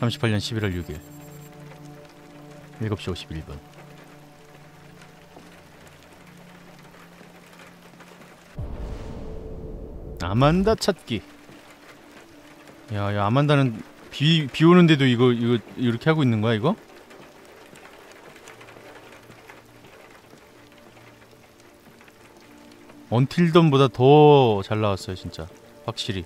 38년 11월 6일 7시 51분. 아만다 찾기. 야, 야 아만다는 비, 비 오는데도 이거 이거 이렇게 하고 있는 거야 이거? 언틸던보다 더 잘 나왔어요 진짜. 확실히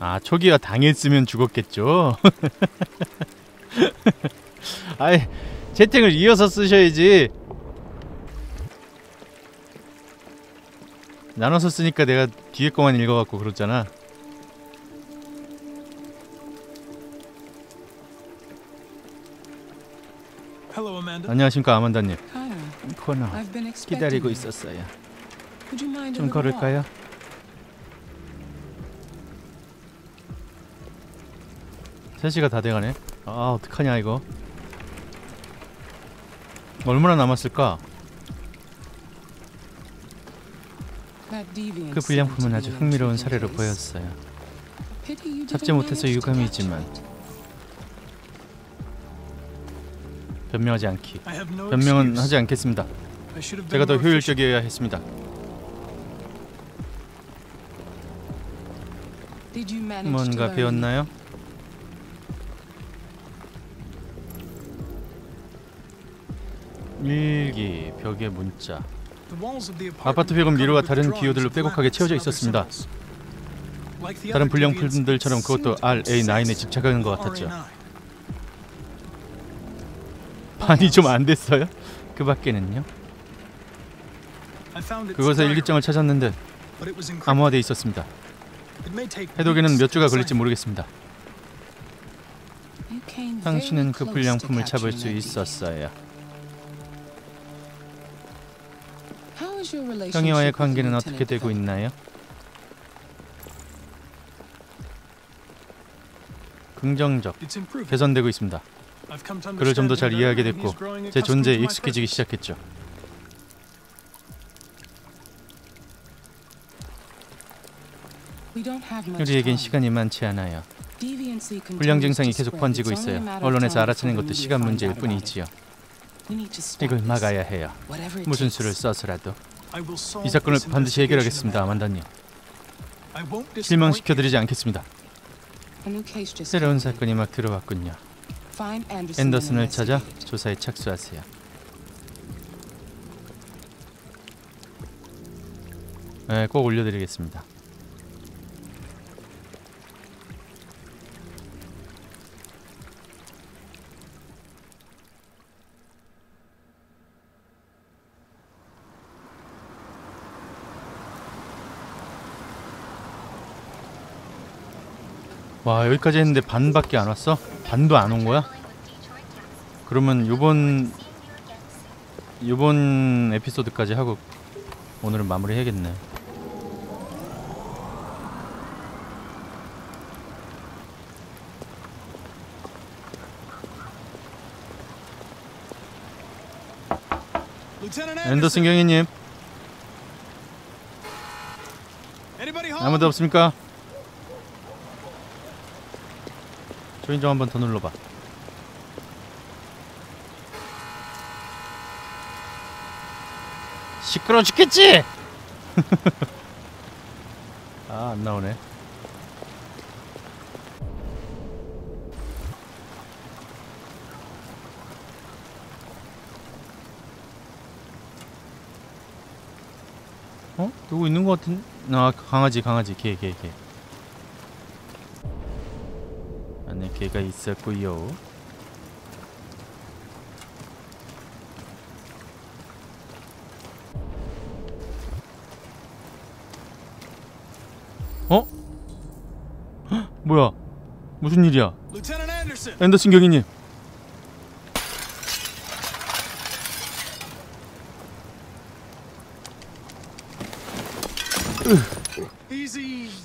아 초기가 당했으면 죽었겠죠 아이 채팅을 이어서 쓰셔야지 나눠서 쓰니까 내가 뒤에 거만 읽어갖고 그렇잖아. 안녕하십니까 아만다님 코너 기다리고. 있었어요 좀? 걸을까요? 세시가 다 돼가네 아 어떡하냐 이거 얼마나 남았을까? 그 불량품은 아주 흥미로운 사례로. 보였어요 잡지 못해서 유감이지만 catch it. 변명하지 않기 변명은. 하지 않겠습니다 제가 더. 효율적이어야 했습니다 뭔가 배웠나요? 벽에 문자 The walls of the 아파트 apartment 벽은 미로와 다른 기호들로 빼곡하게 채워져 있었습니다. 다른 불량품들처럼 그것도 seemed to RA9에 possess 집착하는 것 같았죠. RA9. 반이 좀 안 됐어요? 그 밖에는요? Diagram, 일기장을 찾았는데. 암호화돼 있었습니다. It may take 해독에는 몇 주가 걸릴지. 모르겠습니다. You came very 당신은 그 불량품을 잡을 수 있었어요. 형이와의 관계는 어떻게 되고? 있나요? 긍정적. 개선되고 있습니다. I've come to 그를 좀 더 잘 이해하게 됐고 제 존재에 익숙해지기. 시작했죠. 우리에겐. 시간이 많지 않아요. 불량 증상이 to 계속. 번지고 있어요. 언론에서 알아채는 것도 시간 문제일 뿐이지요. 이걸 this. 막아야 해요. 무슨. 수를 써서라도 I will solve 이 사건을 this 반드시 해결하겠습니다. 아만다님. I won't disappoint you. 실망시켜드리지 않겠습니다. A new case just 새로운. 사건이 막 들어왔군요. Find Anderson and 앤더슨을 찾아. 조사에 착수하세요. 네, 꼭 올려드리겠습니다. 와 여기까지 했는데 반밖에 안 왔어? 반도 안 온 거야? 그러면 요번 요번 에피소드까지 하고 오늘은 마무리 해야겠네. 앤더슨. 경위님? 아무도 없습니까? 조인 좀 한번 더 눌러봐. 시끄러 죽겠지? 아 안 나오네. 어? 누구 있는 것 같은? 아 강아지 강아지 개 개 개. 개가 있었고요. 어? 헉, 뭐야? 무슨 일이야? 앤더슨 경위님.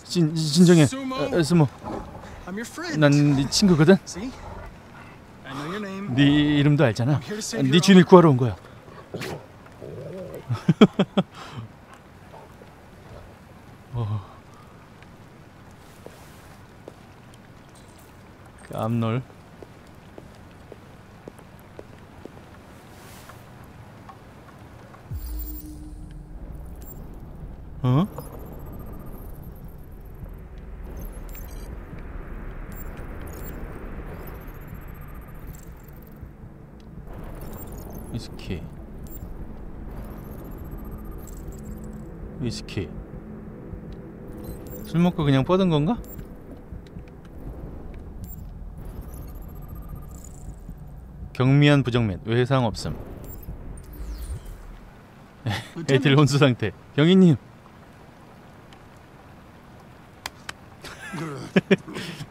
진 진정해. 에, 스모. 난 네 친구거든. 네 이름도 알잖아. 네 주인을 구하러 온 거야. 어. 깜놀. 어? 위스키. 위스키. 술 먹고 그냥 뻗은 건가? 경미한 부정맨 외상 없음. 애들 혼수 상태. 경위님.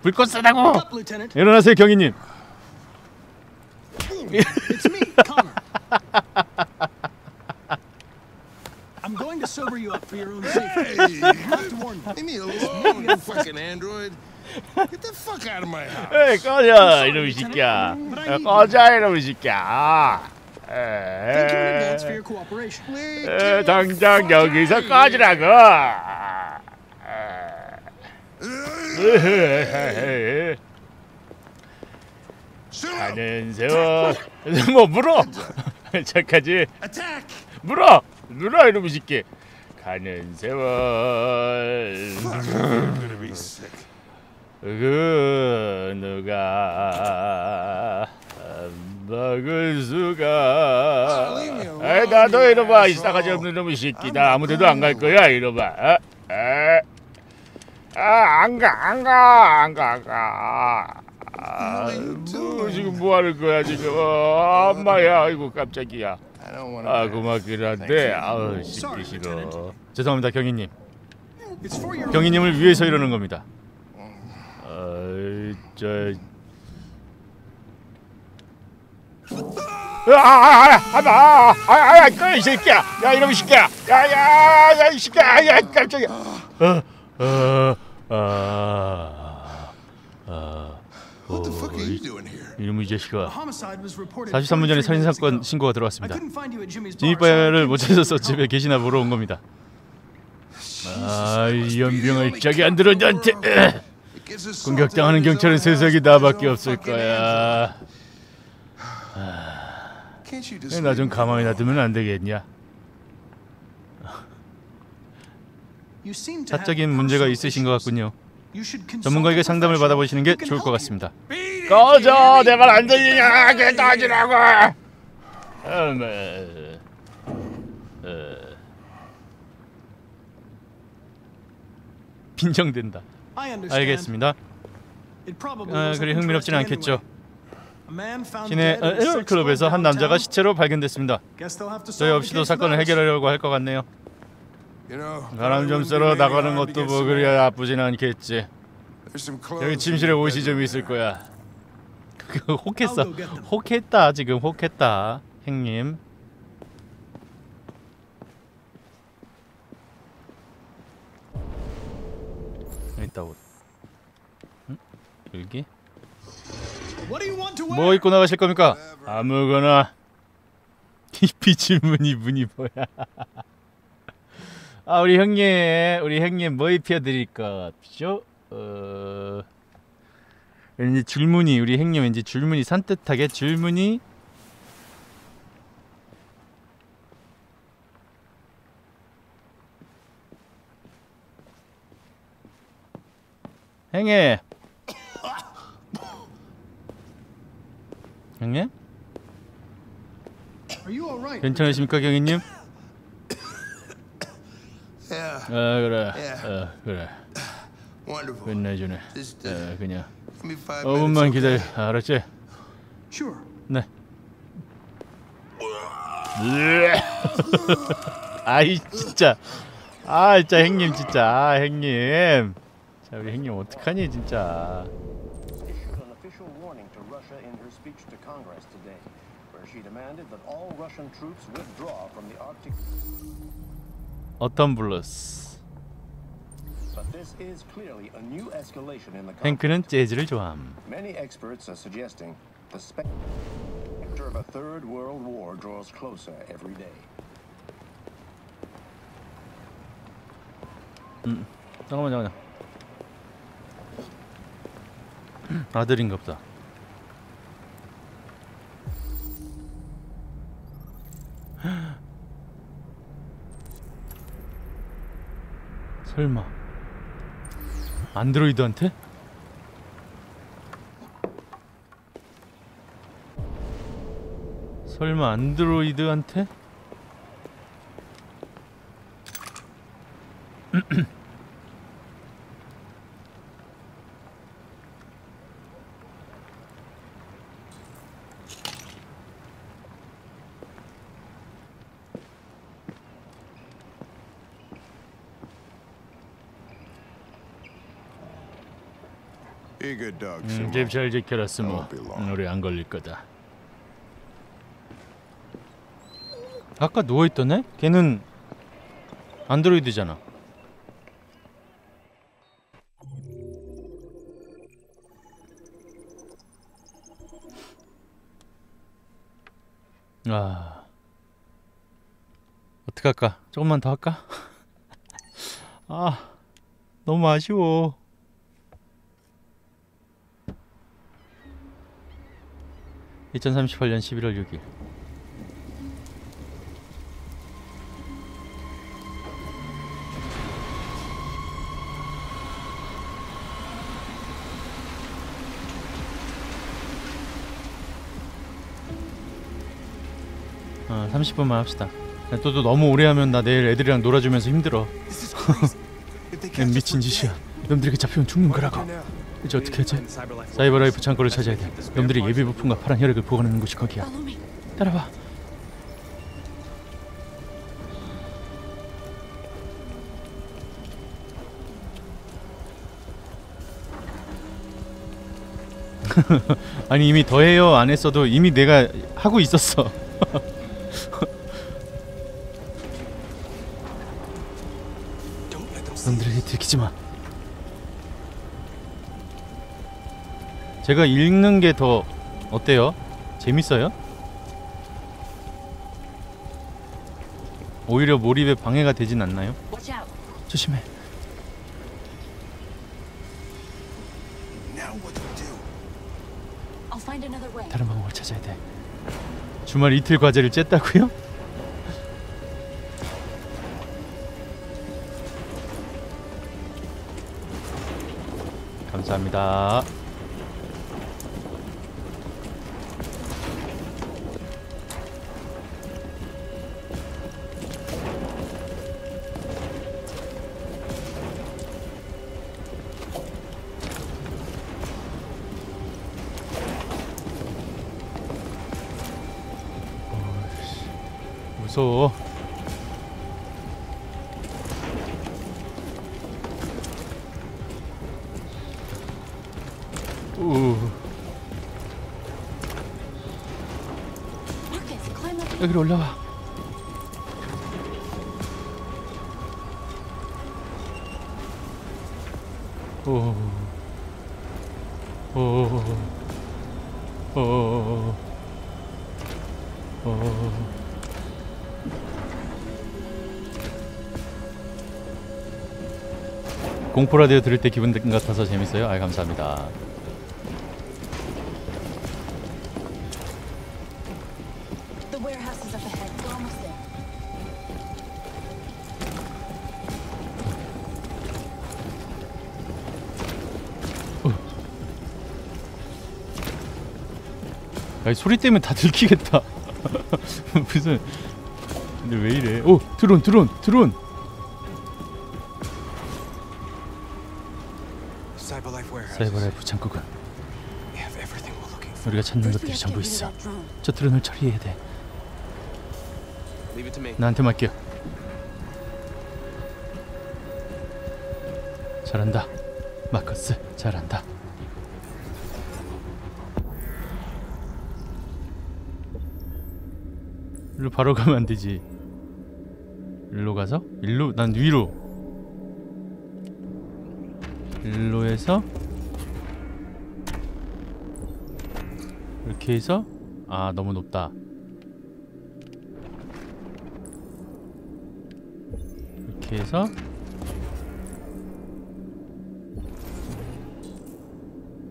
불꽃 쓰다고. 일어나세요 경위님 It's me, Connor. I'm going to sober you up for your own safety. Hey, Not to warn you. Leave me alone, you fucking android. Get the fuck out of my house. 에이 꺼져 이놈의 새끼야 에, 꺼져 이놈의 새끼야 에, 당장 여기서. 꺼지라고. 가는 세월 뭐 물어 착하지 Attack. 물어 물어 이놈의 새끼 가는 세월. 그 누가 막을 수가 에 나도 이놈아 이. 싸가지 없는 놈의 새끼 I'm 나 아무데도 안 갈 거야 이놈아 어? 에? 아, 안 가, 안 가, 안 가, 안 가. 아, 뭐? 지금 뭐 하는 거야 지금? 어, 엄마야, 아이고 깜짝이야. 아, 고맙긴 한데, 아우 씹기 싫어. 죄송합니다, own 경위님을 위해서 이러는 겁니다. 어이, 저. 아, 아, 아, 아, 아, 아, 아! 어, 어, 아, 아? 이놈의 자식아. homicide was reported 43분 전에 43 살인 minutes 사건 ago. 신고가 들어왔습니다. came 못 찾아서 집에 계시나 보러 온 겁니다. 아, 연병을 짝이 안 들어 assaulted 공격당하는 경찰은 세상에 나밖에 없을. 거야. Can't you just 나 leave 좀 me 가만히? 놔두면 안 되겠냐? 사적인 문제가 있으신 것. 같군요. 전문가에게 상담을 받아보시는 게 좋을 것. 같습니다. 꺼져! 내 말 안 들리냐? 그게 어. 빈정된다. 알겠습니다. 아, 그리 흥미롭진 않겠죠. 시내 dead in a sex club 클럽에서 한 남자가. 시체로 발견됐습니다. 저희 없이도 사건을. 해결하려고 할 것 같네요. You know, 바람 좀 be 나가는 것도 뭐 some 그리. 나쁘진 않겠지. There's some clothes 여기 침실에 옷이 좀 있을. 거야. 그 혹했어. 혹했다 지금 혹했다. 여기 있다 옷. 응? 여기? 뭐 입고 나가실 겁니까? 아무거나. 이 비질문이 문이 뭐야? 아 우리 형님, 우리 형님 뭐 입혀드릴 것 같죠? 어 왠지 줄무늬 우리 형님 왠지 줄무늬 산뜻하게 줄무늬 형님 형님? 괜찮으십니까 경위님? 아 그래 예. 어 그래. 끝내주네 uh, 어 그냥 give me five 5분만 minutes. 기다려? 알았지? Sure. 네 아이 진짜 아 진짜 형님 진짜 아 형님 자 우리 형님 어떡하니 진짜 where she demanded that all Russian troops withdraw from the Arctic. 어떤 블루스. 행크는 재즈를 좋아함 day. 잠깐만 잠깐만 아들인가 보다. 설마 안드로이드한테? 설마 안드로이드한테? Be a good dog, 음, Sumo. 집 잘 지켜라 스모. Won't be long. 음, 오래 안 걸릴 거다. 아까 누워 있던 애? 걔는 안드로이드잖아. 아 어떡할까? 조금만 더 할까? 아 너무 아쉬워. (2038년 11월 6일) 어, 30분만 합시다. 또, 또 너무 오래 하면 나 내일 애들이랑 놀아주면서 힘들어. 난 미친 짓이야. 놈들에게 잡히면 죽는 거라고. 이제 어떻게 하지? 사이버라이프 창고를 찾아야 돼. 놈들이 예비 부품과 파란 혈액을 보관하는 곳이 거기야. 따라와. 아니 이미 더해요 안 했어도 이미 내가 하고 있었어. 놈들에게 들키지 마. 제가 읽는 게 더 어때요? 재밌어요? 오히려 몰입에 방해가 되진 않나요? 조심해. 다른 방법을 찾아야 돼. 주말 이틀 과제를 쨌다고요? 감사합니다. 올라와. 오. 오. 오. 오. 공포 라디오 들을 때 기분 같아서 재밌어요. 아 감사합니다. 아니 소리 때문에 다 들키겠다. 무슨 근데 왜 이래? 오 드론 드론 드론. 사이버라이프 창고군. 우리가 찾는 것들이 전부 있어. 저 드론을 처리해야 돼. 나한테 맡겨. 잘한다. 마커스 잘한다. 일로 바로 가면 안 되지. 일로 가서 일로 난 위로. 일로 해서 이렇게 해서 아 너무 높다. 이렇게 해서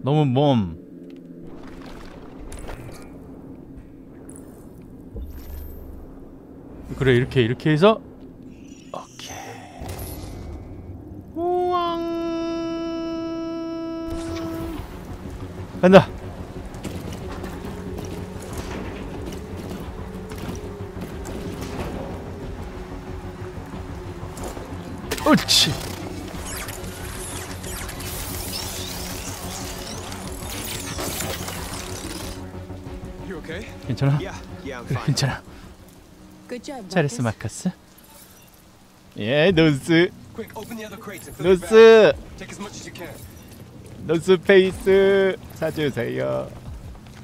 너무 먼. 그래 이렇게 이렇게 해서 오케이. 우왕. 간다. 옳지. 괜찮아? 그래. 괜찮아. 잘했어 Marcus. 마커스. 예 노스. 노스. 노스 페이스 사주세요.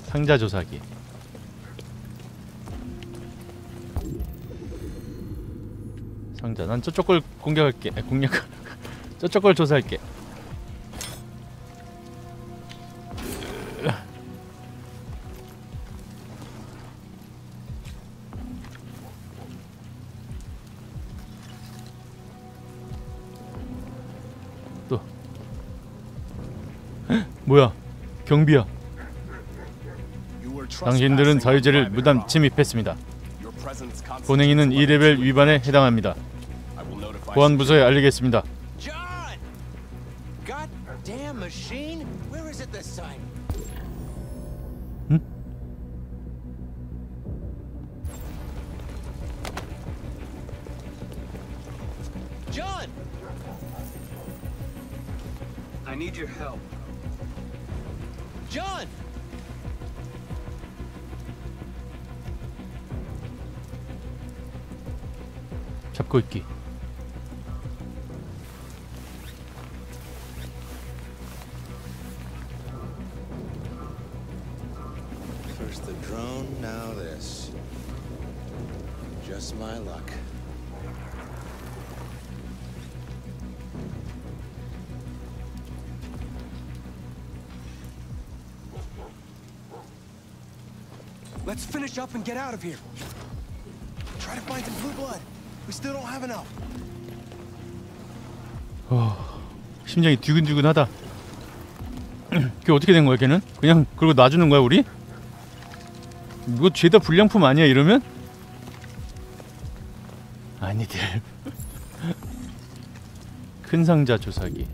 상자 조사기. 상자 난 저쪽 걸 공격할게. 아, 공략 저쪽 걸 조사할게. 경비야 당신들은 private 무단. 침입했습니다 본행위는 이 레벨 위반에 해당합니다 보안부서에 알리겠습니다 Just my luck. Let's finish up and get out of here. Try to find some blue blood. We still don't have enough. 심장이 뒤근뒤근하다 그게 어떻게 된 거야 걔는? 그냥 그러고 놔주는 거야 우리? 이거 죄다 불량품 아니야 이러면? 아니들. 큰 상자 조사기.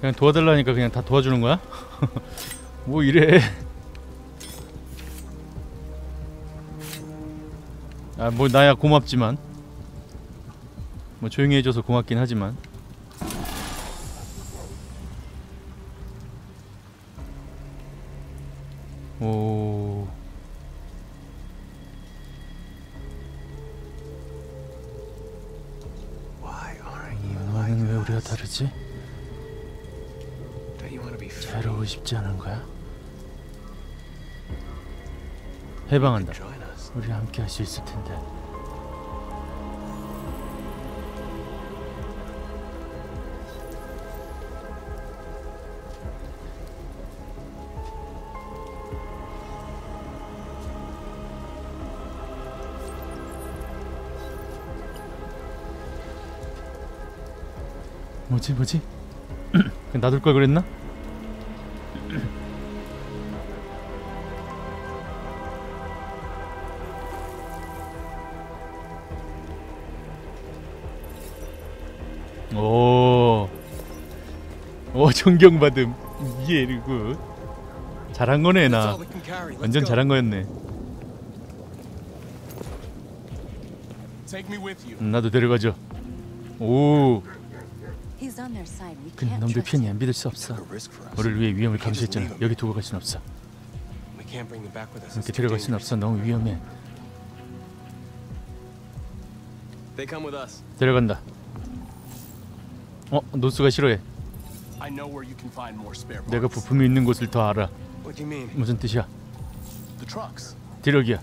그냥 도와달라니까 그냥 다 도와주는 거야? 뭐 이래. 아 뭐 나야 고맙지만. 뭐 조용히 해줘서 고맙긴 하지만 해방한다. 우리 함께 할 수 있을 텐데 뭐지 뭐지? 놔둘 걸 그랬나? 존경받음 예 이러고 잘한 거네 나 완전. 잘한 거였네. 음, 나도 데려가죠 오 근데 놈들 him. 안 믿을 수 없어. 우리를 위해 위험을 감수했잖아. 여기 두고 갈 순 없어. 이렇게 데려갈 순. 없어 너무 위험해. 데려간다 어 노스가 싫어해 내가. 부품이 있는 곳을 더 알아 What do you mean? 무슨 뜻이야 The trucks. 디럭이야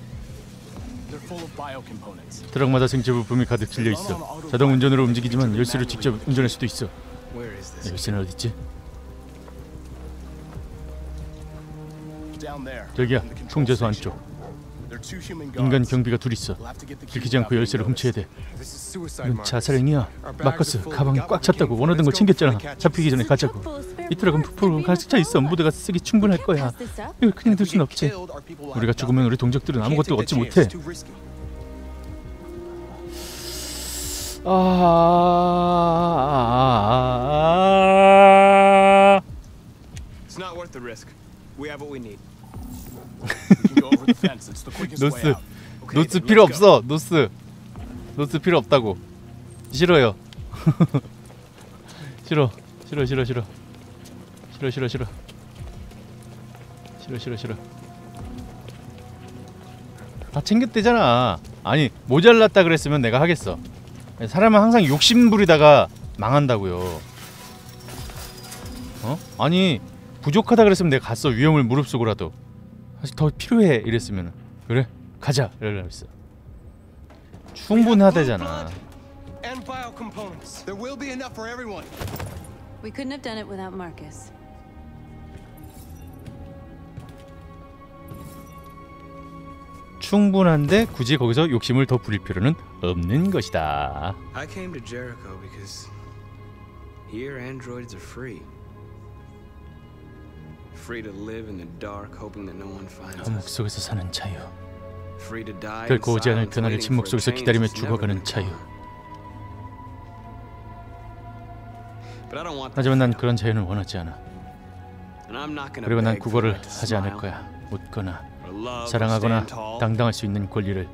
They're full of bio components. 트럭마다 생체 부품이 가득 실려 있어 자동 운전으로 움직이지만 열쇠로 직접 운전할 수도 있어 Where is this? 열쇠는 어디 있지. 저기야 총재소. 안쪽 인간. 경비가 둘 있어. We'll have to get the 들키지 않고 열쇠를 훔쳐야 돼. noticed. This is suicide, 이건. 자살행위야. 마커스 가방이 꽉 찼다고 원하던 걸 챙겼잖아. 잡히기 전에 가자고. 이 트럭은 부풀고 가득 차 있어. 무대가 쓰기 충분할 거야. 이걸 그냥 둘 순 없지. 우리가 죽으면 우리 동족들은 아무것도 얻지 못해. 아. It's not worth 노스 노스 필요. 없어. 노스 노스 필요 없다고. 싫어요. 싫어. 싫어 싫어 싫어. 싫어 싫어 싫어. 싫어 싫어 싫어. 다 챙겼대잖아. 아니 모자랐다 그랬으면 내가 하겠어. 사람은 항상 욕심 부리다가 망한다고요. 어? 아니 부족하다 그랬으면 내가 갔어 위험을 무릅쓰고라도 사실 더 필요해 이랬으면 그래 가자 이러려고 했어 충분하대잖아 And bio components. There will be enough for everyone. We couldn't have done it without Marcus. 충분한데 굳이 거기서 욕심을 더 부릴 필요는 없는 것이다 I came to Jericho because here androids are free. Free to live in the dark, hoping that no one finds 감옥 us. 속에서 사는 자유 Free to die in 결코 오지 않을 waiting 침묵 속에서 기다리며 죽어가는 자유 하지만 난. 그런 자유는 원하지 않아 그리고 난 to 하지 않을 거야 웃거나 사랑하거나. 당당할 수 있는 권리를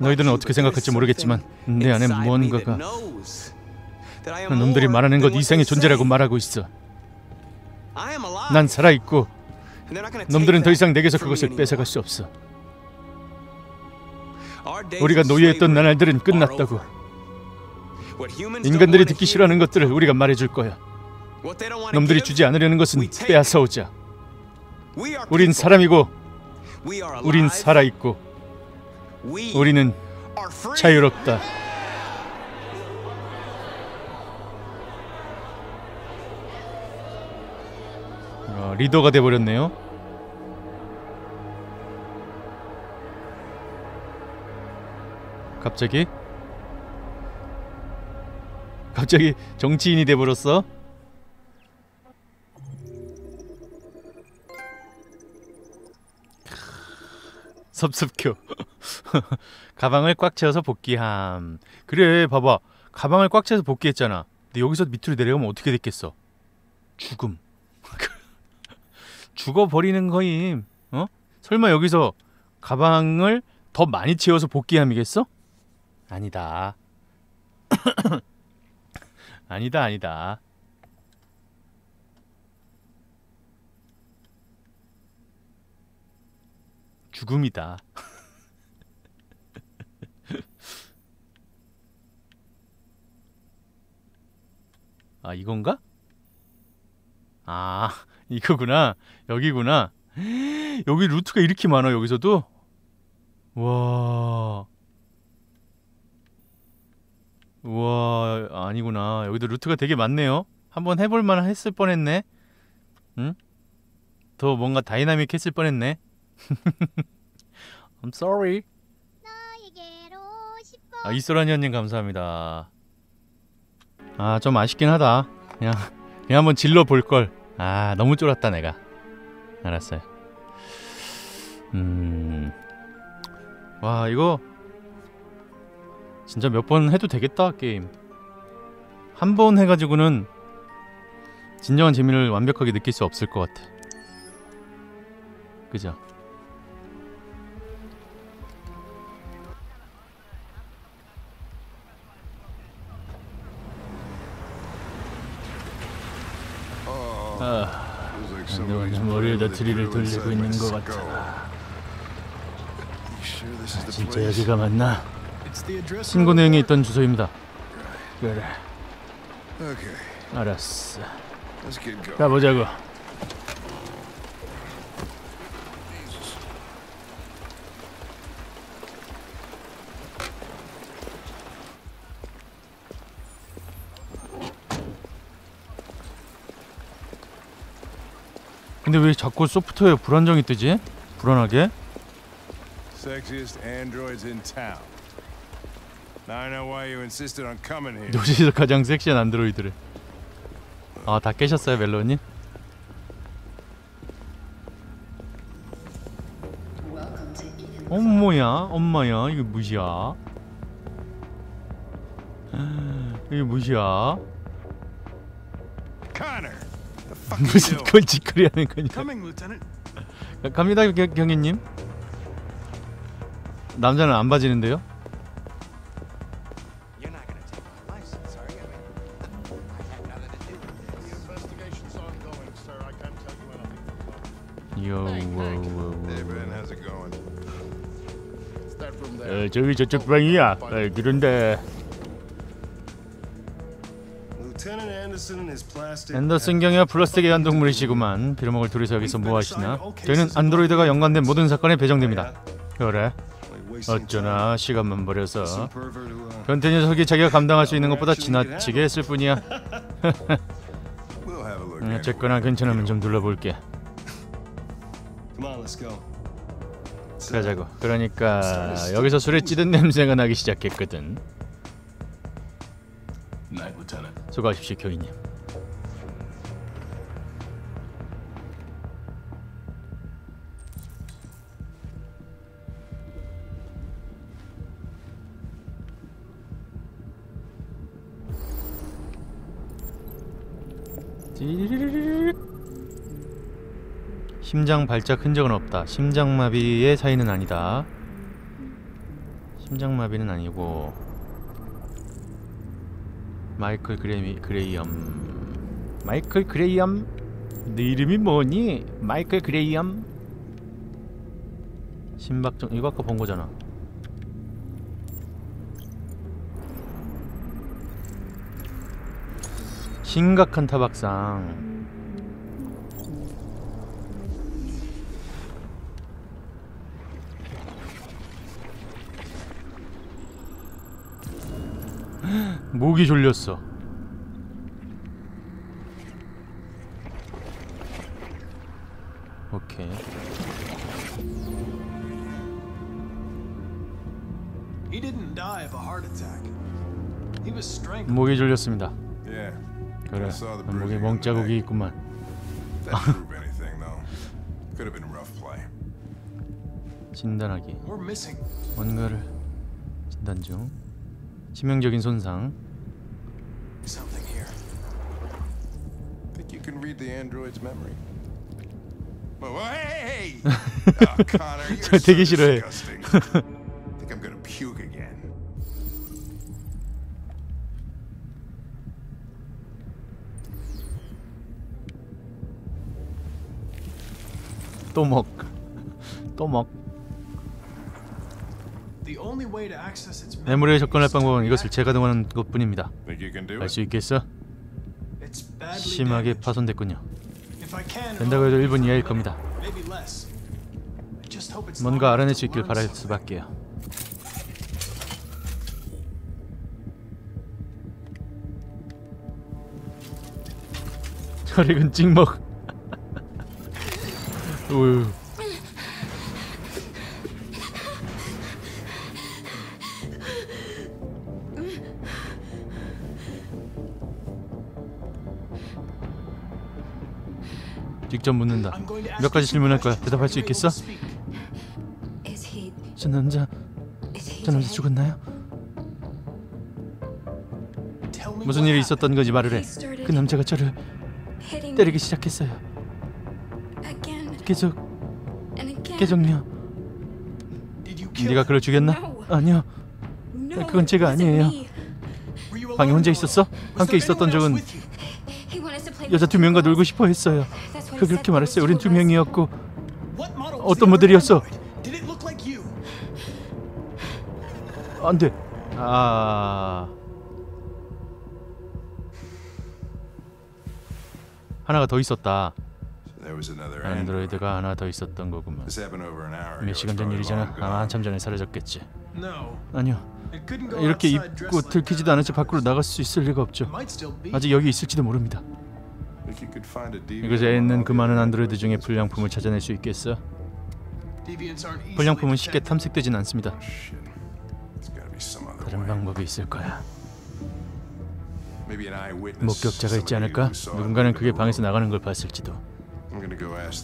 너희들은 어떻게 생각할지 모르겠지만 내 안에 무언가가 놈들이 말하는 것 이상의 존재라고. 말하고 있어. 난 살아있고 놈들은 더 이상 내게서 그것을. 뺏어갈 수 없어 우리가 노예했던 나날들은 끝났다고 인간들이 듣기 싫어하는 것들을 우리가 말해줄 거야 놈들이 주지 않으려는 것은. 빼앗아오자 우린. 사람이고. 우린 살아있고 우리는. 자유롭다 어, 리더가 돼버렸네요. 갑자기? 갑자기 정치인이 돼버렸어? 섭섭교 가방을 꽉 채워서 복귀함. 그래 봐봐. 가방을 꽉 채워서 복귀했잖아. 근데 여기서 밑으로 내려가면 어떻게 됐겠어? 죽음 죽어버리는 거임 어? 설마 여기서 가방을 더 많이 채워서 복귀함이겠어? 아니다 아니다 아니다 죽음이다 아 이건가? 아 이거구나. 여기구나. 여기 루트가 이렇게 많아 여기서도? 와. 와 아니구나. 여기도 루트가 되게 많네요. 한번 해볼 만한 했을 뻔했네. 응? 더 뭔가 다이나믹했을 뻔했네. I'm sorry. 아 이소라니 언님 감사합니다. 아 좀 아쉽긴 하다. 그냥 그냥 한번 질러 볼걸 아 너무 쫄았다 내가. 알았어요. 음와 이거 진짜 몇 번 해도 되겠다 게임. 한 번 해가지고는 진정한 재미를 완벽하게 느낄 수 없을 것 같아. 그죠? Putting 드릴을 돌리고 있는 것. 같아 the 진짜? 여기가 맞나? 신고 내용에 있던 주소입니다 그래 알았어. 가보자고 근데 왜 자꾸 소프트웨어 불안정이 뜨지? 불안하게? 도시에서 가장 섹시한 안드로이드를. 아, 다 깨셨어요, 멜로님? 엄마야, 엄마야, 이게 무시야? 이게 무시야? 무슨? 그걸 짓거리 하는 거니까. 갑니다, 경, 경위님. 남자는 안 봐지는데요? You're not gonna take my license, are you? I had nothing to do with this. The investigation's ongoing, sir. I can't tell you anything. 요, Hey, 워, Ben, how's it going? Start from 워, there. 어, 저기 저쪽 방이야. 어, 그런데 앤더슨 경위와 플라스틱의 한동물이시구만. 빌어먹을 둘이서 여기서 뭐 하시나? 저희는 안드로이드가 연관된 모든 사건에 배정됩니다. 그래. 어쩌나 시간만 버려서 변태 녀석이 자기가 감당할 수 있는 것보다 지나치게 했을 뿐이야. 음. 어쨌거나 괜찮으면 좀 둘러볼게. 그러자고. 그러니까 여기서 술에 찌든 냄새가 나기 시작했거든. 수고하십시오, 교인님. 심장 발작 흔적은 없다. 심장마비의 사인은 아니다. 심장마비는 아니고 마이클 그레이 그레이엄 마이클 그레이엄 네 이름이 뭐니? 마이클 그레이엄 심박정 이거 아까 본 거잖아. 심각한 타박상. 목이 졸렸어. 오케이. He didn't die of a heart attack. He was strangled. 목이 졸렸습니다. Yeah. 그래. I saw the 목에 멍자국이. 있구만. That prove anything though. Could have been rough play. 진단하기. We're missing. 뭔가를 진단 중. 치명적인 손상. Something here. Think you can read the android's memory? Hey, oh, Connor, you're 저 so 되게 싫어해. think I'm gonna puke again. 또 먹. 또 먹. 메모리에 접근할 방법은 이것을 재가동하는 것뿐입니다. Think you can do 할 it? 수 있겠어? 심하게. 파손됐군요. If I can, 된다고 해도 1분 이하일 겁니다. maybe less. I just hope it's 뭔가 알아낼 수 있길 바랄. 수밖에요. 혈액은 찍먹. 우유. 직접 묻는다. 몇 가지 질문할 거야. 대답할 수 있겠어? 저 남자, 저 남자? 죽었나요? Tell me 무슨 일이. 있었던 건지 말을 해. 그 남자가 저를 때리기 시작했어요. 계속. 계속요. 네가? 그를 죽였나? 아니요. 그건 제가 아니에요. 방에 혼자 있었어? 함께 있었던 적은 여자 두 명과. 놀고 싶어 했어요. 그 그렇게. 말했어요. 우린 두. 명이었고 어떤 모델이었어? android? Did it look like you? 안 돼. 아. 하나가 더 있었다. There was another android. 안드로이드가 하나 더 있었던 거구만. This happened over an hour ago. 몇 시간 전 일이잖아. 아마. 한참 전에 사라졌겠지. No. 아니요. It couldn't go 이렇게 입고 들키지도. 않은 채 밖으로 나갈 수 있을 리가 없죠. Might still be. 아직 여기 있을지도 모릅니다. 이곳에 있는 그 많은 안드로이드 중에? 불량품을 찾아낼 수 있겠어? 불량품은 쉽게. 탐색되진 않습니다. 다른. 방법이 있을 거야. 목격자가 있지 않을까? 누군가는 그게 방에서. 나가는 걸 봤을지도.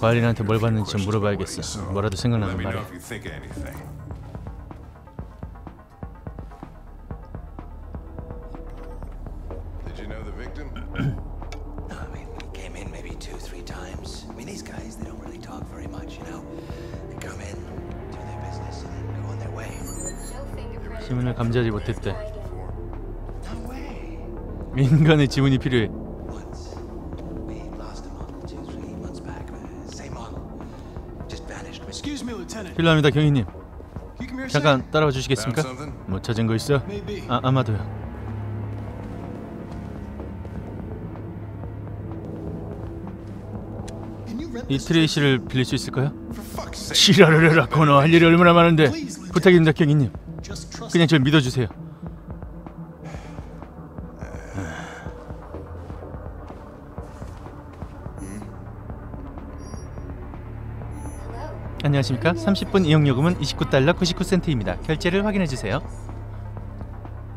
과일인한테 뭘 봤는지 좀 물어봐야겠어. 뭐라도 생각나면 말해. 지문을 감지하지 못했대. 인간의 지문이 필요해. Uh. 필요합니다, 경위님. 잠깐? 따라와 주시겠습니까? 뭐 찾은 거 있어? 아 아마도요. 이 트레이시를 빌릴 수 있을까요? 지랄을 해라 코너 할 일이 얼마나 많은데 부탁입니다 경위님 그냥 절 믿어주세요. 안녕하십니까? 30분 이용요금은 29달러 99센트입니다. 결제를 확인해 주세요.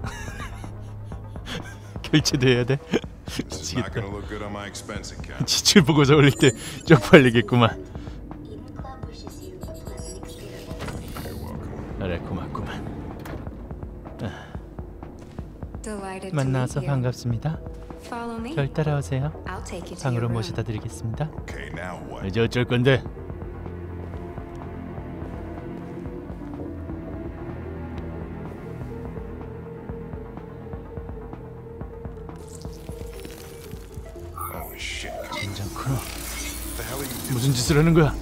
결제도 해야 돼? Account. 지출 보고서 올릴 때 쪽팔리겠구만 만나서. 반갑습니다 Follow me. 절 따라오세요 I'll take you to 방으로. 모셔다 드리겠습니다 Okay, now what? 이제 어쩔 건데? 무슨 짓을 하는 거야?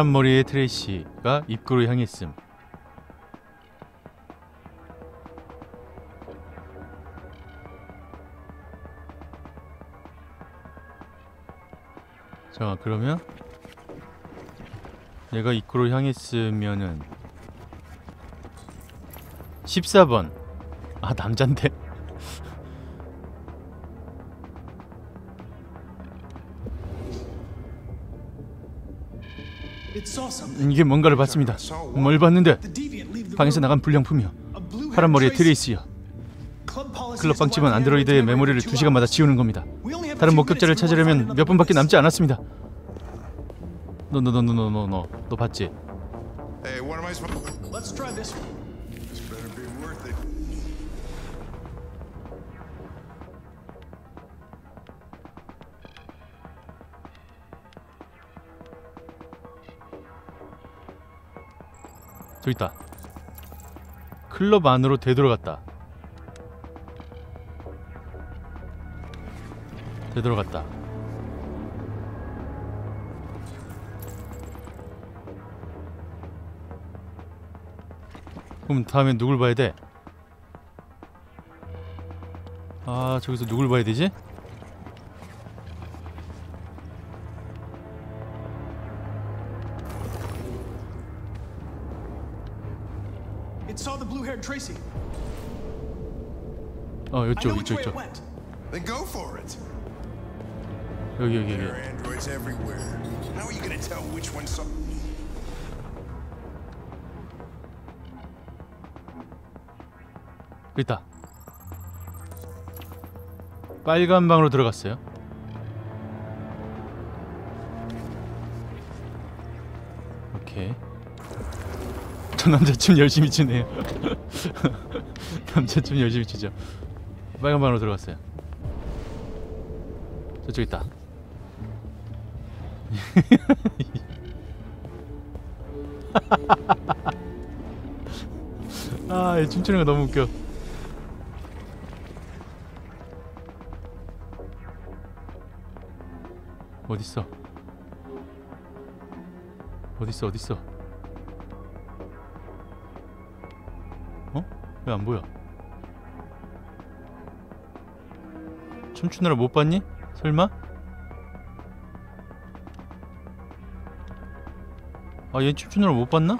파란 머리의 트레이시가 입구로 향했음. 자, 그러면 얘가 입구로 향했으면은 14번 아 남잔데 이게 뭔가를 봤습니다. 뭘 봤는데? 방에서 나간 불량품이요. 파란 머리의 트레이스요. 클럽 빵집은 안드로이드의 메모리를 2시간마다 지우는 겁니다. 다른 목격자를 찾으려면 몇 분밖에 남지 않았습니다. 너너너너너너너너 봤지? 저기 있다 클럽 안으로 되돌아갔다 되돌아갔다 그럼 다음엔 누굴 봐야 돼? 아 저기서 누굴 봐야 되지? 이쪽 이쪽 이쪽. Then go for it. 여기 여기 There 여기 are androids everywhere. How are you gonna tell which one's some? 있다 빨간 방으로 들어갔어요 오케이 저 남자 춤 열심히 추네요 남자 춤 열심히 추죠 빨간 방으로 들어갔어요 저쪽 있다 아, 얘 춤추는 거 너무 웃겨. 어딨어? 어딨어, 어딨어? 어? 왜 안 보여? 춤추느라 못 봤니? 설마? 아, 얘 춤추느라 못 봤나?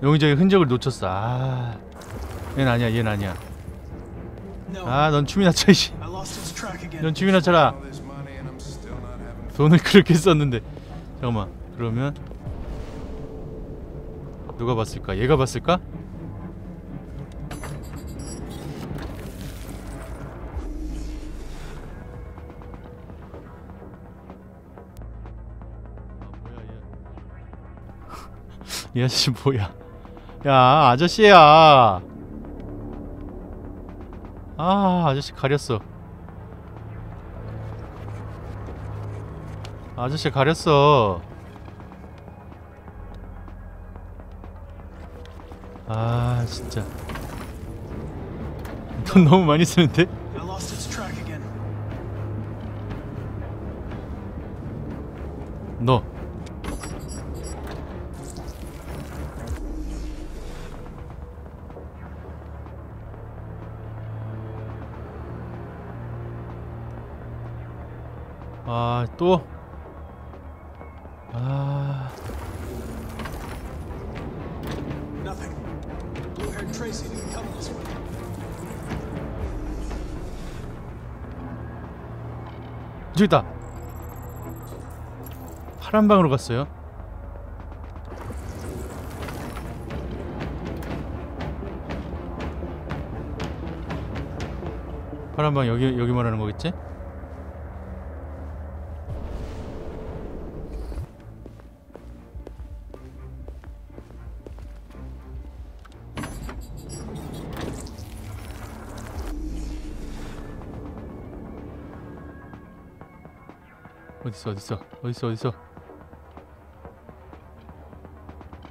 여기저기 흔적을 놓쳤어. 아. 얘는 아니야, 얘는 아니야. 아, 넌 춤이나 춰, 이씨. 넌 춤이나 춰라. 돈을 그렇게 썼는데. 잠깐만, 그러면. 누가 봤을까? 얘가 봤을까? 아. 이 아저씨 뭐야? 야, 아저씨야. 아, 아저씨 가렸어. 아저씨 가렸어. 진짜. 돈 너무 많이 쓰는데? 너. 아, 또. 저기다. 파란 방으로 갔어요. 파란 방 여기 여기 말하는 거겠지? 어딨어 어딨어 어딨어 어딨어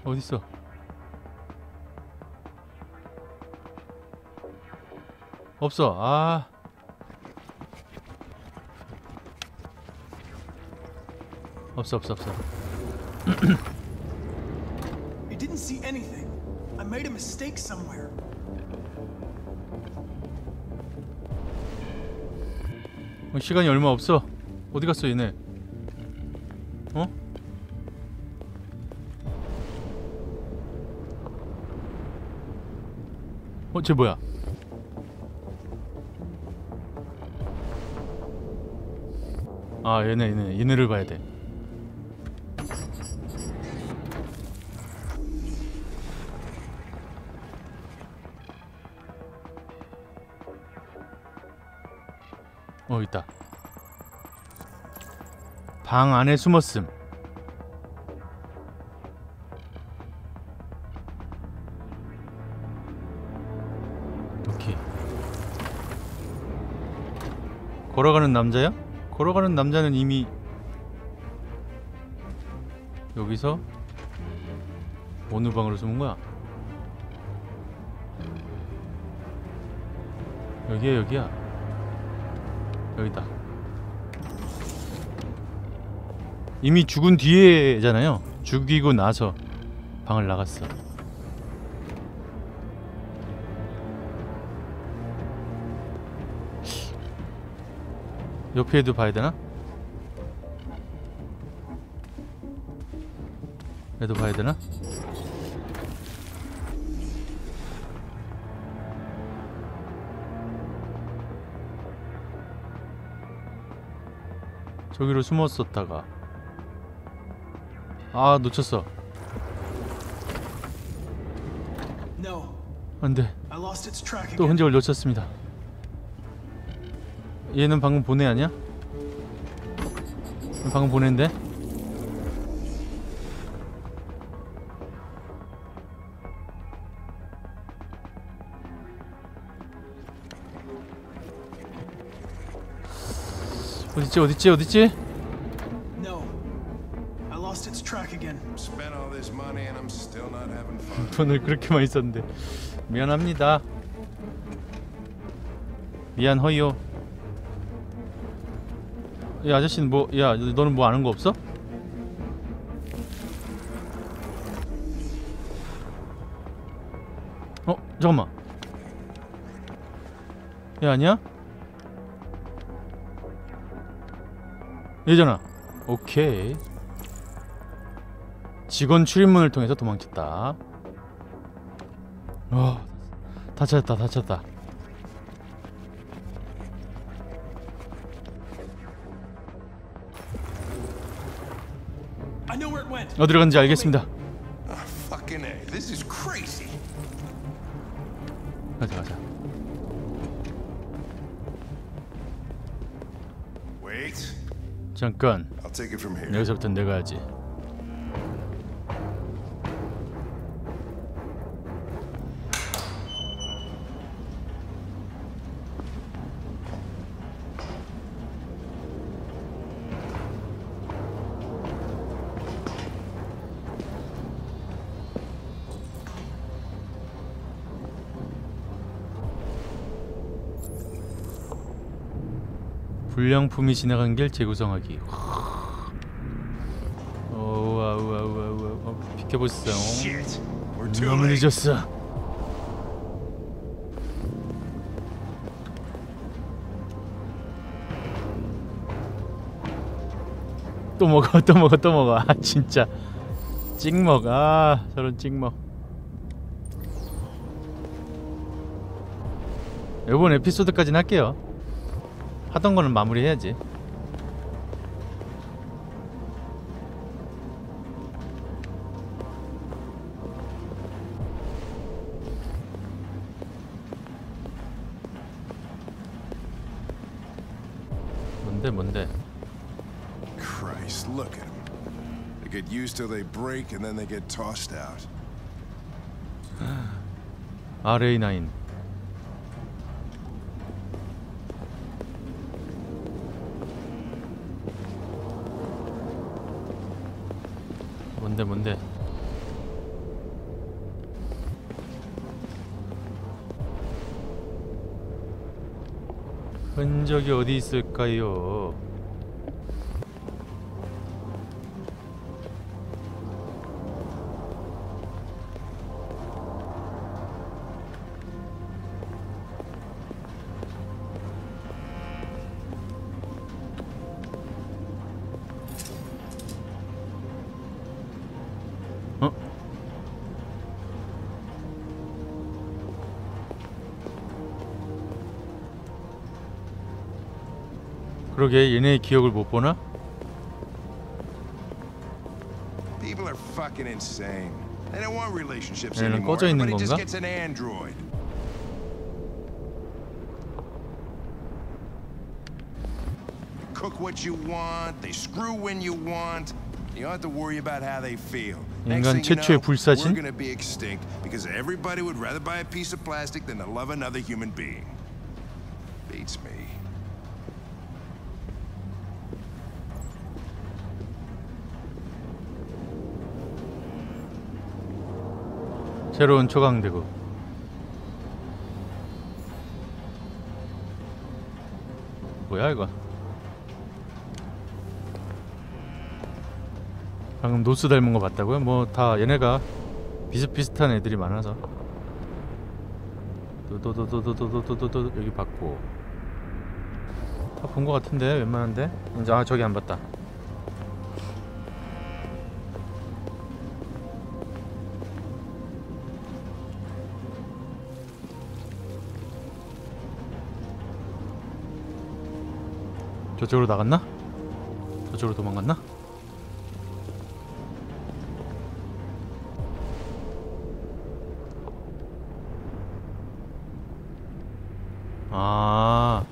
어딨어 없어 아 없어 없어 없어 You didn't see anything. I made a mistake somewhere. 어, 시간이 얼마 없어 어디 갔어 얘네 어, 쟤 뭐야? 아, 얘네, 얘네, 얘네를 봐야 돼. 어, 있다. 방 안에 숨었음. 걸어가는 남자야? 걸어가는 남자는 이미 여기서 어느 방으로 숨은 거야? 여기야 여기야 여기다 이미 죽은 뒤에잖아요 죽이고 나서 방을 나갔어 옆에도 봐야 되나? 얘도 봐야 되나? 저기로 숨었었다가 아 놓쳤어 안돼 또. 흔적을 놓쳤습니다 얘는 방금 보내 아니야? 방금 보낸데? 어딨지 어딨지 어딨지? No, I lost its track again. Spent all this money and I'm still not having fun. 돈을 그렇게 많이 썼는데 미안합니다 미안 허이요 이 아저씨는 뭐 야 너는 뭐 아는 거 없어? 어 잠깐만 얘 아니야? 얘잖아 오케이 직원 출입문을 통해서 도망쳤다 어, 다 찾았다, 다 찾았다. 어디로 간지 알겠습니다. 가자, 가자. 잠깐. 여기서부터 내가 하지. 불량품이 지나간 길 재구성하기. 오와 우와 우와 우와 어, 비켜보세요. 너무. 늦었어. 또 먹어 또 먹어 또 먹어 아 진짜 찍먹 아 저런 찍먹 이번 에피소드까지는 할게요 하던 거는 마무리해야지 뭔데 뭔데 Christ, look at them. They get used till they break and then they get tossed out. RA9 뭔데 뭔데 흔적이 어디 있을까요? 그러게 얘네의 기억을 못 보나? People are fucking insane. They don't want relationships anymore. 꺼져 Just gets an android. Cook what you want. They screw when you want. You don't have to worry about how they feel. Next thing you know, We're gonna be extinct because everybody would rather buy a piece of plastic than to love another human being. Beats me. 새로운 초강대구 뭐야 이거? 방금 노스 닮은 거 봤다고요? 뭐 다 얘네가 비슷비슷한 애들이 많아서. 또또또또또또또또또 여기 봤고. 다 본 거 같은데 웬만한데? 이제 아 저기 안 봤다 저쪽으로 나갔나? 저쪽으로 도망갔나? 아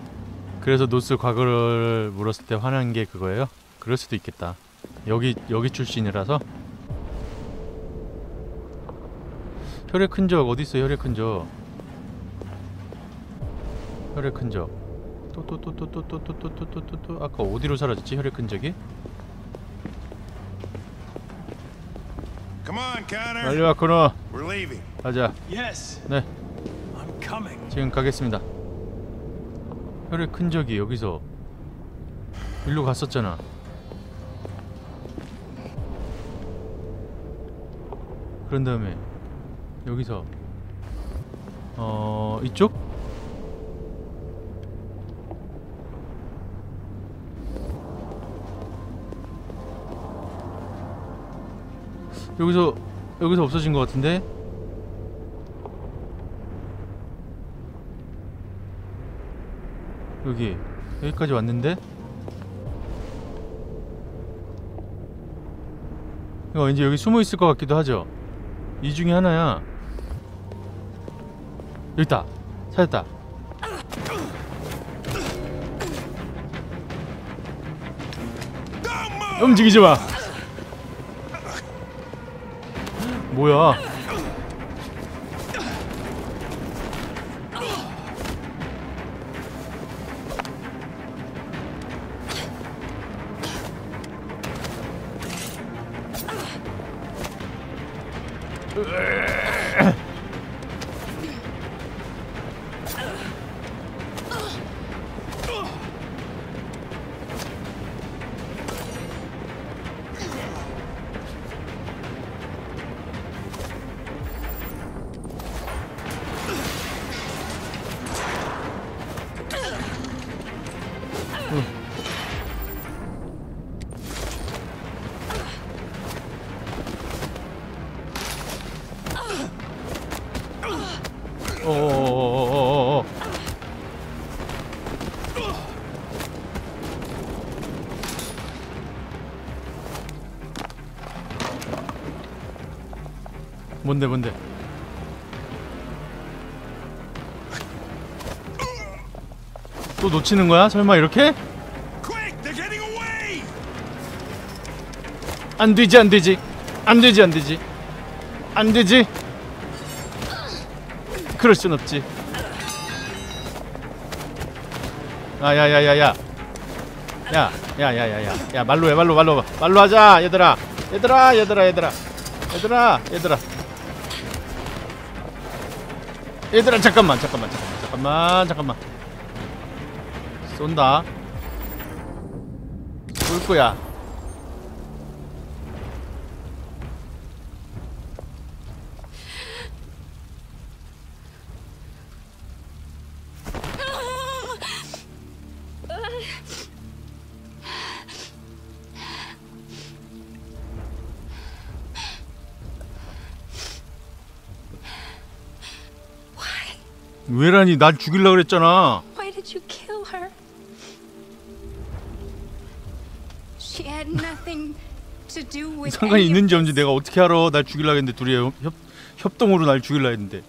그래서 노스 과거를 물었을 때 화난 게 그거예요? 그럴 수도 있겠다 여기 여기 출신이라서 혈액 흔적 어디 있어 혈액 흔적 혈액 흔적 또 또 또 또 또 또 또 또 또 또 또 아까 어디로 사라졌지 혈액 Connor. 빨리 와 코너. 가자 네. 지금 가겠습니다 혈액 흔적이 여기서 일로 갔었잖아 그런 다음에 여기서 어 이쪽? 여기서 여기서 없어진 것 같은데? 여기 여기까지 왔는데? 이거 왠지 여기 숨어 있을 것 같기도 하죠. 이 중에 하나야. 여기 있다. 찾았다. 움직이지 마. 뭐야 어어어어어어 뭔데 뭔데? 또 놓치는 거야? 설마 이렇게? 안 되지 안 되지. 안 되지 안 되지. 안 되지 그럴 순 없지. 아, 야야야야 야 야야야야야 야 말로 해 말로 말로. 말로 하자 얘들아. 얘들아 얘들아 얘들아. 얘들아 얘들아. 얘들아 잠깐만 잠깐만 잠깐만 잠깐만 잠깐만. 쏜다. 쏠 거야 왜라니 날 죽일라 그랬잖아 Why did you kill her? She had nothing to do with 상관이 있는지 없는지. 내가 어떻게 알아 날 죽일라 했는데 둘이 협, 협동으로 날 죽일라 했는데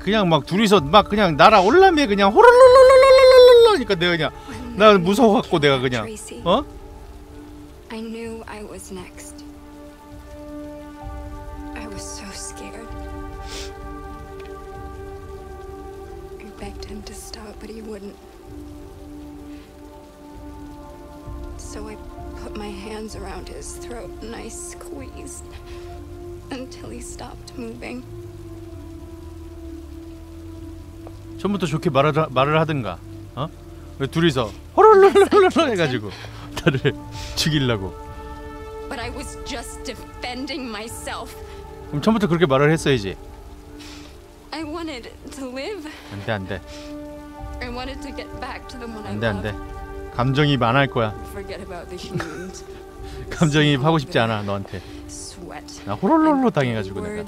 그냥 막 둘이서 막 그냥 날아 올라매 그냥 호롤롤롤롤롤롤롤러니까 내가 그냥 나 they 무서워 갖고 내가 그냥 어? I knew I was next. I was so scared. I begged him to stop, but he wouldn't. So I put my hands around his throat and I squeezed until he stopped moving. 처음부터 좋게 말을, 하- 말을 하든가 어? 왜 둘이서 호롤롤롤롤 해가지고 나를 죽이려고 But I was just defending myself. 그럼 처음부터 그렇게 말을 했어야지 I wanted to live. 안돼 안돼 I wanted to get back to the one I 안돼 안돼 loved. 감정이입 안할 거야 Forget about the humans. 감정이입 하고 싶지 않아 너한테 Sweat. 나 호롤롤로 당해가지고 내가.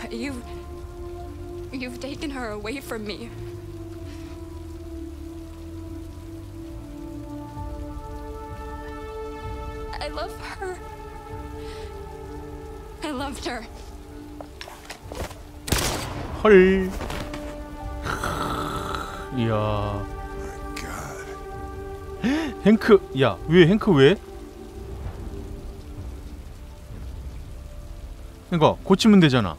But you've you've taken her away from me. 헐. 이야. 행크 야왜 행크 왜? 그니까 고치면 되잖아.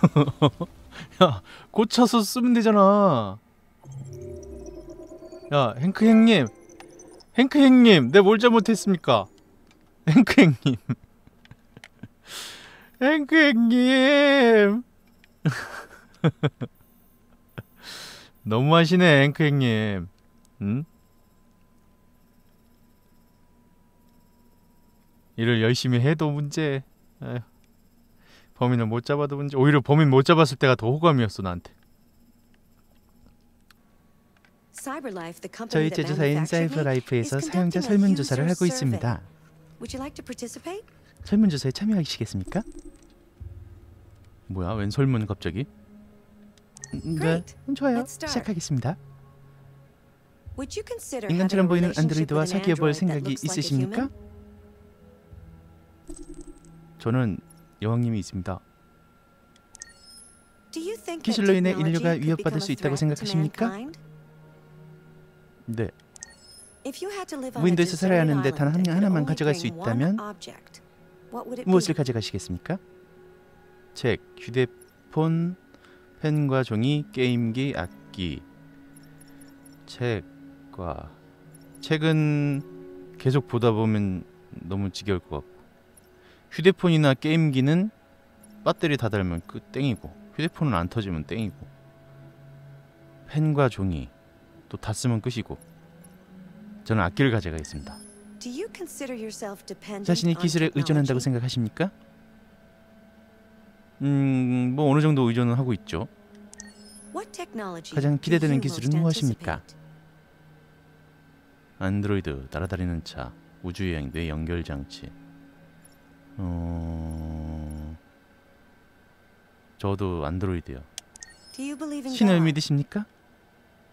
야 고쳐서 쓰면 되잖아. 야 행크 형님. 행크 형님 내뭘 잘못했습니까? 행크 형님 행크 형님 너무하시네 행크 형님 응? 일을 열심히 해도 문제 아휴. 범인을 못 잡아도 문제 오히려 범인 못 잡았을 때가 더 호감이었어 나한테 저희 제조사인 사이버라이프에서 사용자 설문조사를 하고. 있습니다? 설문조사에 참여하시겠습니까? 뭐야? 웬 설문 갑자기? 네. 좋아요. 시작하겠습니다. 인간처럼 보이는 안드로이드와 with an 사귀어 볼 android that 생각이 있으십니까? 저는 여왕님이 있습니다. 기술로 인해 인류가 위협받을 수 있다고 생각하십니까? 네. 무인도에서 살아야 하는데 단 한 하나만 가져갈 수 있다면 무엇을? 가져가시겠습니까? 책, 휴대폰, 펜과 종이, 게임기, 악기. 책과 책은 계속 보다 보면 너무 지겨울 것 같고 휴대폰이나 게임기는 배터리 다 달면 끝 땡이고 휴대폰은 안 터지면 땡이고 펜과 종이 또 다 쓰면 끝이고 저는 악기를 가져가겠습니다. On 기술에 의존한다고? 생각하십니까? 음, 뭐 어느 정도 의존은 하고 있죠. 가장 기대되는 기술은 무엇입니까? 안드로이드, 날아다니는 차, 우주여행, 뇌 연결 장치. 어... 저도 안드로이드요. 신을? 믿으십니까?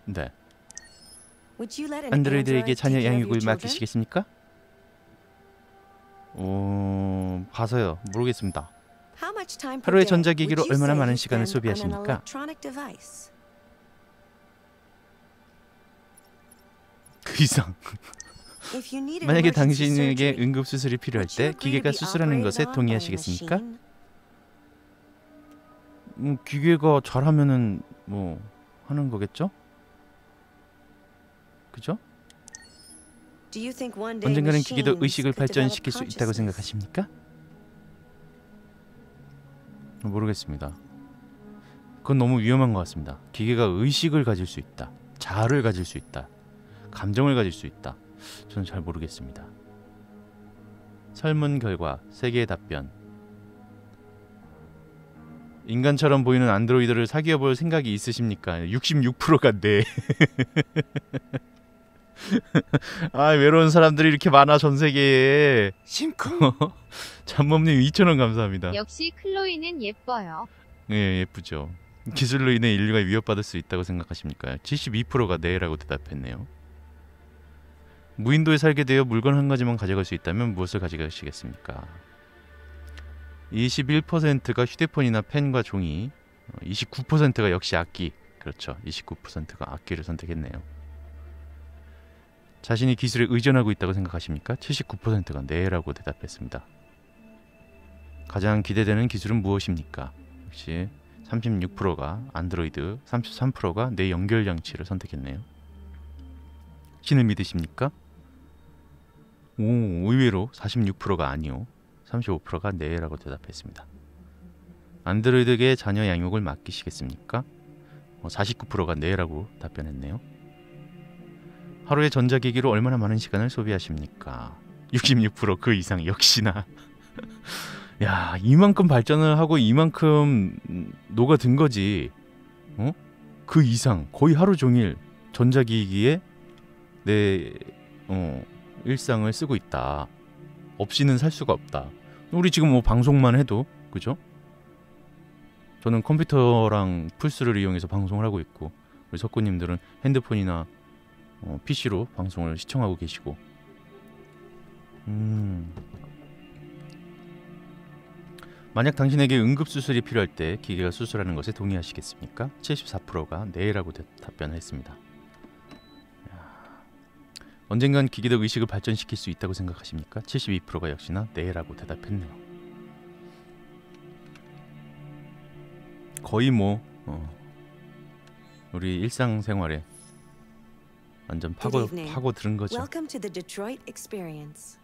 네. 안드로이드에게 자녀 양육을? 맡기시겠습니까? 어... 봐서요. 모르겠습니다. 하루에 전자기기로 얼마나 많은 시간을 소비하십니까? electronic device? 그 이상. 만약에 당신에게 surgery, 응급 수술이 필요할 때 기계가 수술하는 것에 동의하시겠습니까? 음, 기계가 잘하면은 뭐 하는 거겠죠? 그죠? 언젠가는 기계도 의식을 발전시킬 수 있다고? 생각하십니까? 모르겠습니다. 그건 너무 위험한 것 같습니다. 기계가 의식을 가질 수 있다. 자아를 가질 수 있다. 감정을 가질 수 있다. 저는 잘 모르겠습니다. 설문 결과 세 개의 답변. 인간처럼 보이는 안드로이드를 사귀어 볼 생각이 있으십니까? 66%가 네. 아 외로운 사람들이 이렇게 많아 전 세계에. 심쿵. 잠몸님 2,000원 감사합니다. 역시 클로이는 예뻐요. 예 예쁘죠. 기술로 인해 인류가 위협받을 수 있다고 생각하십니까? 72%가 네라고 대답했네요. 무인도에 살게 되어 물건 한 가지만 가져갈 수 있다면 무엇을 가져가시겠습니까? 21%가 휴대폰이나 펜과 종이, 29%가 역시 악기. 그렇죠. 29%가 악기를 선택했네요. 자신이 기술에 의존하고 있다고 생각하십니까? 79%가 네라고 대답했습니다. 가장 기대되는 기술은 무엇입니까? 역시 36%가 안드로이드, 33%가 뇌 연결 장치를 선택했네요. 신을 믿으십니까? 오, 의외로 46%가 아니요. 35%가 네라고 대답했습니다. 안드로이드에게 자녀 양육을 맡기시겠습니까? 어, 49%가 네라고 답변했네요. 하루에 전자기기로 얼마나 많은 시간을 소비하십니까? 66%그 이상 역시나 야 이만큼 발전을 하고 이만큼 녹아든 거지 어? 그 이상 거의 하루 종일 전자기기에 내 어, 일상을 쓰고 있다 없이는 살 수가 없다 우리 지금 뭐 방송만 해도 그죠? 저는 컴퓨터랑 플스를 이용해서 방송을 하고 있고 우리 석구님들은 핸드폰이나 어, PC로 방송을 시청하고 계시고 음 만약 당신에게 응급수술이 필요할 때 기계가 수술하는 것에 동의하시겠습니까? 74%가 네라고 대- 답변했습니다. 야, 언젠간 기계도 의식을 발전시킬 수 있다고 생각하십니까? 72%가 역시나 네라고 대답했네요. 거의 뭐 어, 우리 일상생활에 완전 Good 파고 evening. 파고 들은 거죠. Welcome to the Detroit Experience.